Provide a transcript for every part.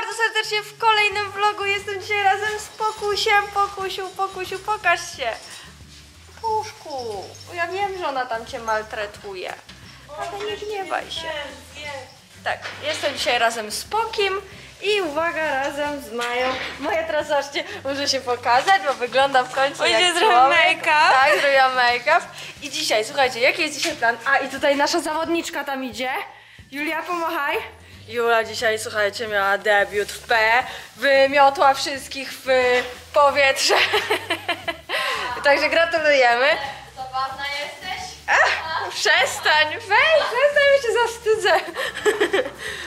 bardzo serdecznie w kolejnym vlogu. Jestem dzisiaj razem z Pokusiem. Pokusiu, Pokusiu, pokaż się. Puszku, ja wiem, że ona tam cię maltretuje. Ale nie gniewaj się. Tak, jestem dzisiaj razem z Pokim i uwaga, razem z Mają. Maja teraz zobaczcie, może się pokazać, bo wygląda w końcu Będzie jak zrobiła make-up. Tak, zrobiła make-up. I dzisiaj, słuchajcie, jaki jest dzisiaj plan? A, i tutaj nasza zawodniczka tam idzie. Julia, pomachaj. Jula dzisiaj, słuchajcie, miała debiut w P. Wymiotła wszystkich w powietrze. Także gratulujemy. Zabawna jesteś? Ach, przestań, weź, przestań, ja się zawstydzę.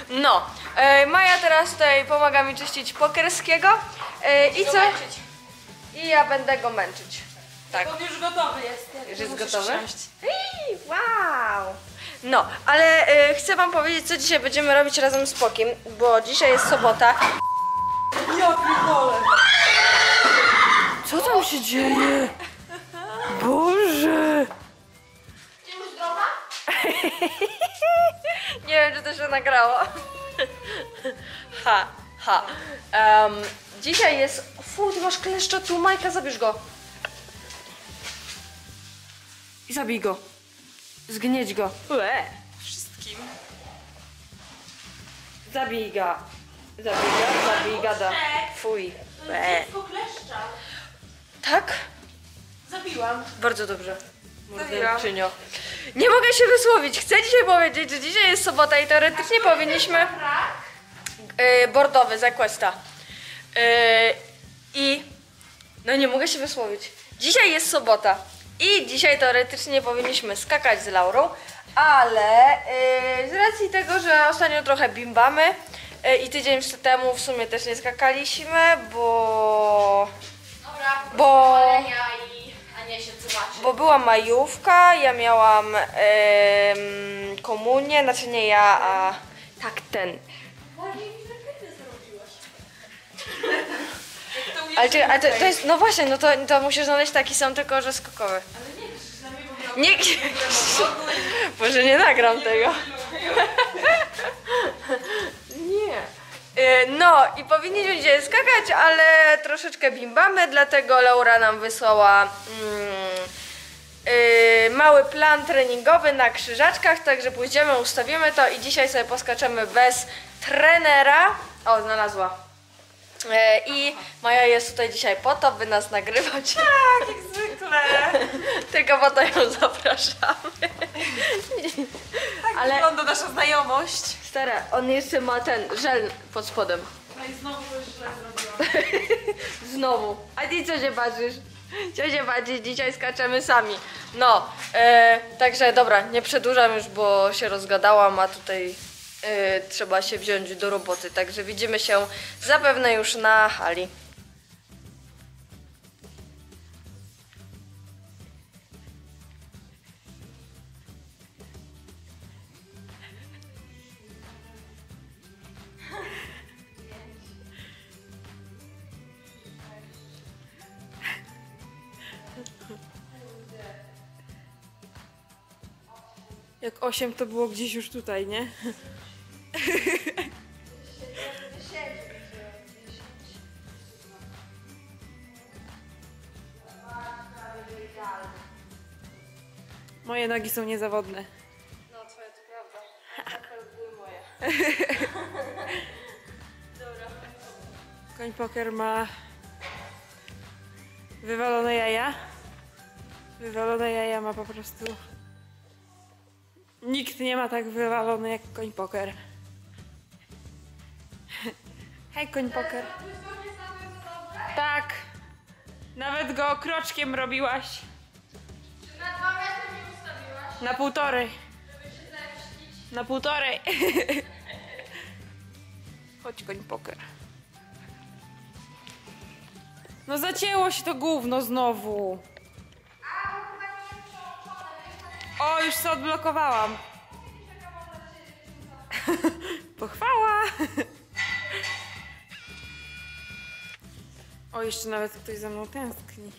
No, e, Maja teraz tutaj pomaga mi czyścić pokerskiego. E, I co? I ja będę go męczyć. Tak. On już gotowy jest. Już jest gotowy? Ej, Wow! No, ale e, chcę wam powiedzieć, co dzisiaj będziemy robić razem z Pokiem, bo dzisiaj jest sobota. Ja pitole. Co tam się dzieje? Boże! Już zdrowa? Nie wiem, czy to się nagrało. Ha, ha. Em, dzisiaj jest... Fu, ty masz kleszcza tu, Majka, zabierz go. I zabij go. Zgnieć go. Ue. Wszystkim. Zabij go. Zabij go, zabij gada. Fuj. Ue. Kleszcza. Tak? Zabiłam. Bardzo dobrze. Morderczynio. Nie mogę się wysłowić. Chcę dzisiaj powiedzieć, że dzisiaj jest sobota i teoretycznie powinniśmy... Yy, bordowy Questa. Yy, I no nie mogę się wysłowić. Dzisiaj jest sobota i dzisiaj teoretycznie powinniśmy skakać z Laurą, ale yy, z racji tego, że ostatnio trochę bimbamy yy, i tydzień temu w sumie też nie skakaliśmy, bo Dobra, Bo- palenia i Ania się zobaczy. bo była majówka, ja miałam em, komunię, znaczy nie ja, a tak ten. Ale, ale to, to jest, no właśnie, no to, to musisz znaleźć taki sam, tylko że skokowy. Nie, może nie nagram tego. Nie. Y, No i powinniśmy dzisiaj skakać, ale troszeczkę bimbamy, dlatego Laura nam wysłała mm, y, mały plan treningowy na krzyżaczkach, także pójdziemy, ustawimy to i dzisiaj sobie poskaczemy bez trenera. O, znalazła. E, I Maja jest tutaj dzisiaj po to, by nas nagrywać. Tak, jak zwykle. Tylko po to ją zapraszamy. Tak Ale- wygląda nasza znajomość. Stara, on jeszcze ma ten żel pod spodem. No i znowu coś źle zrobiłam. Znowu. A ty co się patrzysz? Co się patrzysz? Dzisiaj skaczemy sami. No, e, także dobra, nie przedłużam już, bo się rozgadałam, a tutaj trzeba się wziąć do roboty. Także widzimy się zapewne już na hali. Jak 8 to było gdzieś już tutaj, nie? Nogi są niezawodne. No, twoje to prawda. były moje. Koń poker ma wywalone jaja. Wywalone jaja ma po prostu. Nikt nie ma tak wywalone jak koń poker. Hej, koń poker. Tak. Nawet go kroczkiem robiłaś. Na półtorej. Na półtorej. Chodź, koń poker. No zacięło się to gówno znowu. O, już się odblokowałam. Pochwała. O, jeszcze nawet ktoś za mną tęskni.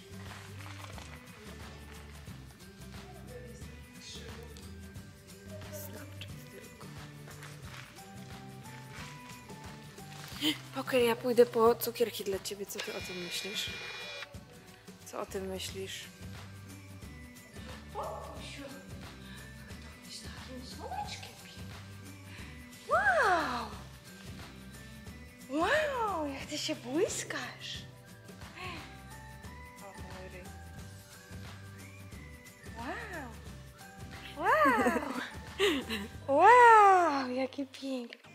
Okej, ja pójdę po cukierki dla ciebie. Co ty o tym myślisz? Co o tym myślisz? Wow! Wow, jak ty się błyskasz. O, mój ryj. Wow. Wow. Wow, jaki piękny.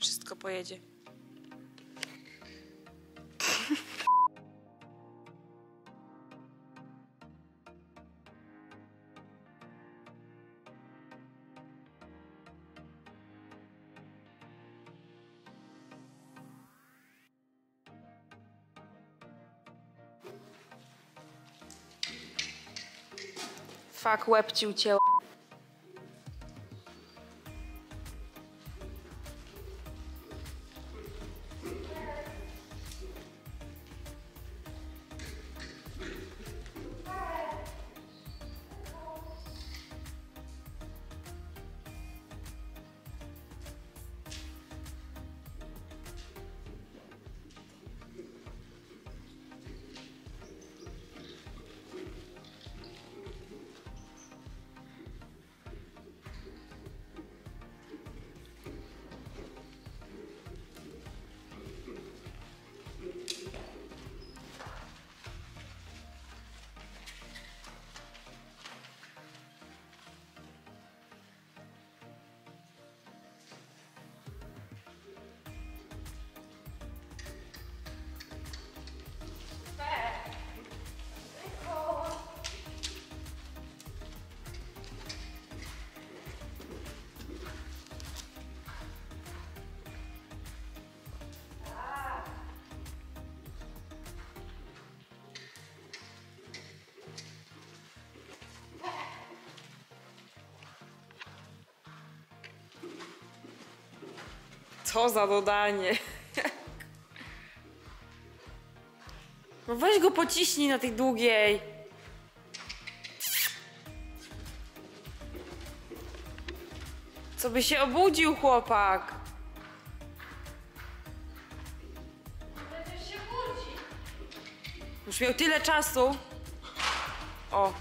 Wszystko pojedzie. Fak, łeb ci ucięło. Co za dodanie. No weź go pociśnij na tej długiej. Co by się obudził chłopak? Już miał tyle czasu. O.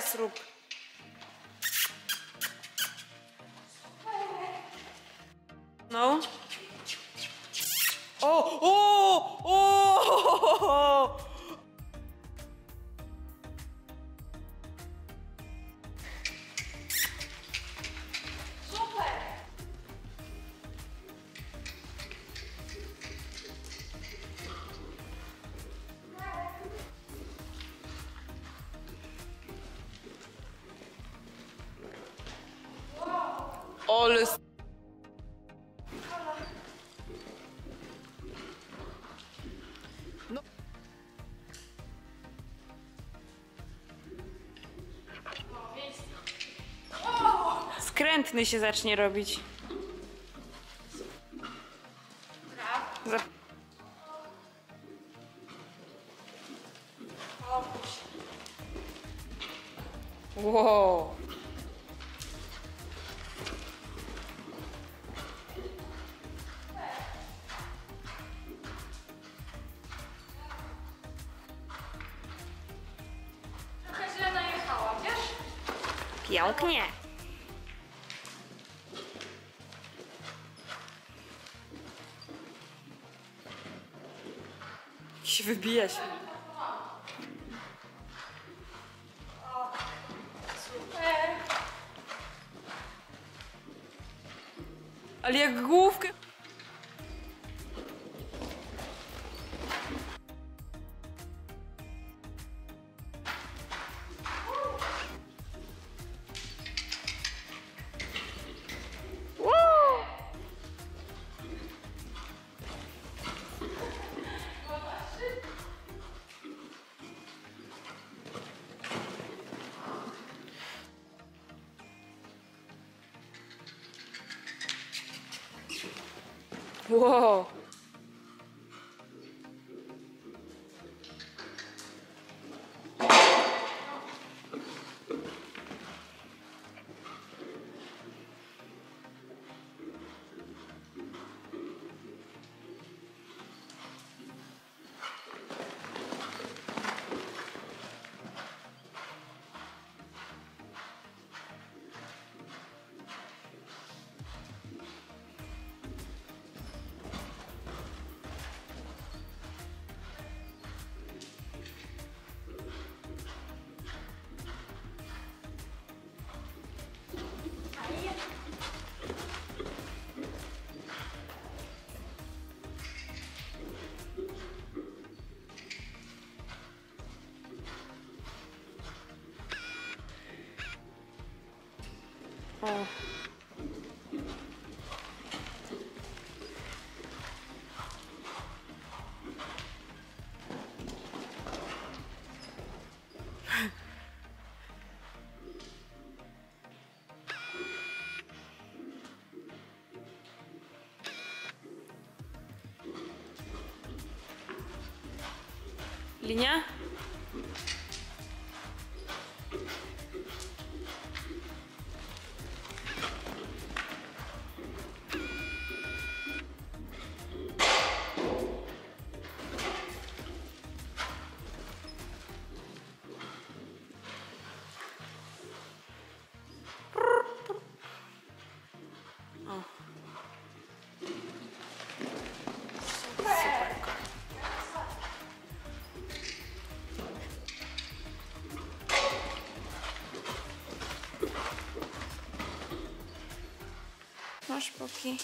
Teraz rób. Ole. s- No. Skrętny się zacznie robić. Za... Pięknie. się wybija się. Ale jak główkę... 우와. O. Linia? Masz póki.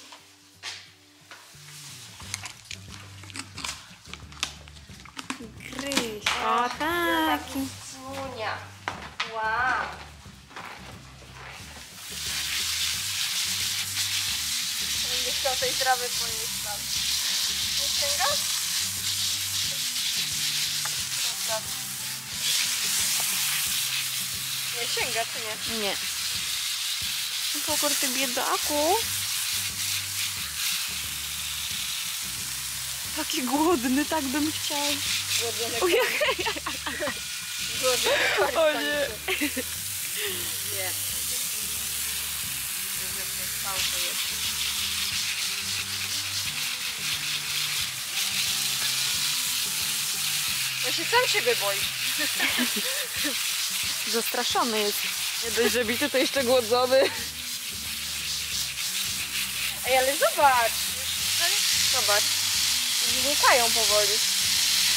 Gryź. O, taki. Smunia. Wow. Będziesz chciał tej trawy ponieść tam. Nie sięgasz? Dobra. Nie sięga, czy nie? Nie. Biedaku. Taki głodny, tak bym chciał. Głodzony O, ja, Głodzony o nie. Nie. Ja się sam siebie boi. Zastraszony jest. Nie dość, że bity, to jeszcze głodzony. Ej, ale zobacz. Zobacz. Znikają powoli.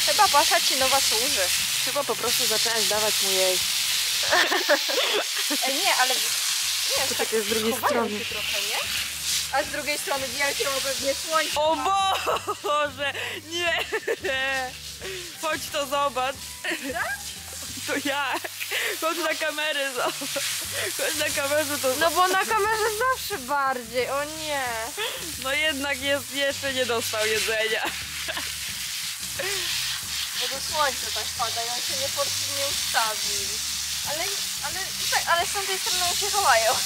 Chyba pasza ci nowa służy. Chyba po prostu zaczęłaś dawać mu jej. Ej, nie, ale... Nie, tak Poczekaj, z drugiej strony. trochę, nie? A z drugiej strony wielkie pewnie słońce. O Boże! Nie! Chodź to zobacz. To jak? Chodź na kamerę zobacz. Chodź na kamerze to No bo na kamerze zawsze bardziej, o nie. No jednak jest, jeszcze nie dostał jedzenia. Bo to słońce tak pada i on się nie, por- nie ustawił. Ale, ale, tak, ale z tamtej strony oni się chowają.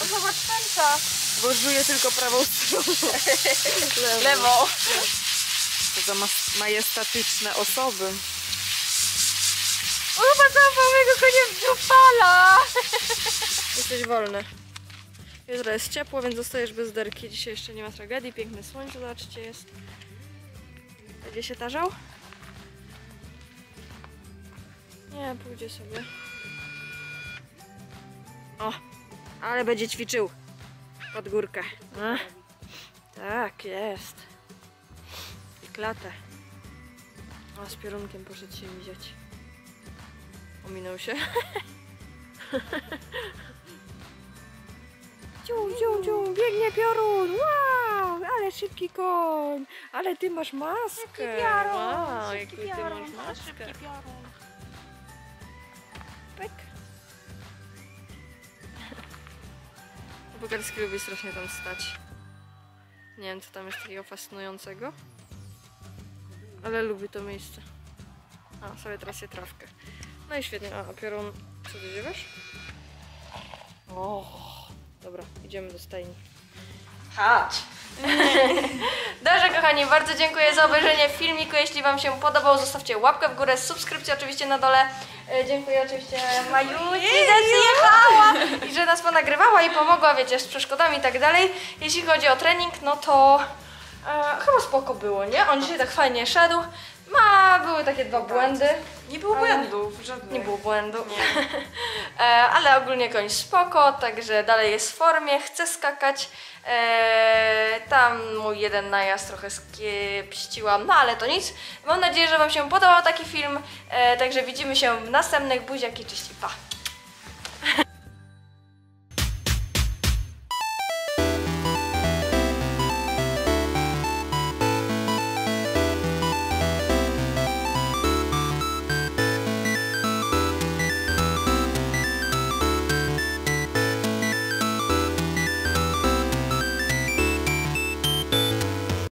O, zobacz pęta. Bo żuje tylko prawą stroną. Lewą. Lewo. To za mas- majestatyczne osoby. Tam mojego konia wdupala. Jesteś wolny. Jutro jest ciepło, więc zostajesz bez derki. Dzisiaj jeszcze nie ma tragedii. Piękne słońce, zobaczcie, jest. Będzie się tarzał? Nie, pójdzie sobie. O, ale będzie ćwiczył. Pod górkę. A, tak, jest. I klatę. O, z piorunkiem poszedł się widzieć. Ominął się. Ciu, ciu, ciu, biegnie piorun. Wow, ale szybki koń. Ale ty masz maskę. wow, jaki ty masz maskę. Pek. Bogarski lubi strasznie tam stać. Nie wiem, co tam jest takiego fascynującego. Ale lubi to miejsce. A, sobie teraz je trawkę. No i świetnie. A, piorun, co ty ziewasz? O, dobra, idziemy do stajni. Chodź. Dobrze, kochani, bardzo dziękuję za obejrzenie filmiku. Jeśli Wam się podobał, zostawcie łapkę w górę, subskrypcję oczywiście na dole. E, Dziękuję oczywiście Majuci, że przyjechała i że nas ponagrywała i pomogła, wiecie, z przeszkodami i tak dalej. Jeśli chodzi o trening, no to e, chyba spoko było, nie? On dzisiaj tak fajnie szedł. Ma, były takie dwa błędy. Nie było Ale- błędów, żadnych. Nie było błędu. e, ale ogólnie koń spoko, także dalej jest w formie, chce skakać. E, tam mój jeden najazd trochę skiepściłam, no ale to nic. Mam nadzieję, że Wam się podobał taki film. E, także widzimy się w następnych buziaki. Cześć i pa!